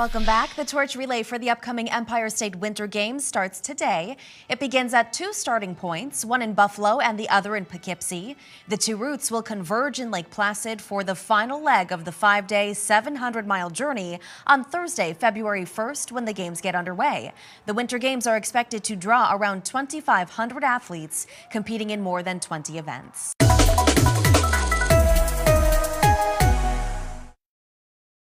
Welcome back. The torch relay for the upcoming Empire State Winter Games starts today. It begins at two starting points, one in Buffalo and the other in Poughkeepsie. The two routes will converge in Lake Placid for the final leg of the five day, 700 mile journey on Thursday, February 1st, when the games get underway. The Winter Games are expected to draw around 2,500 athletes competing in more than 20 events.